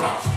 です。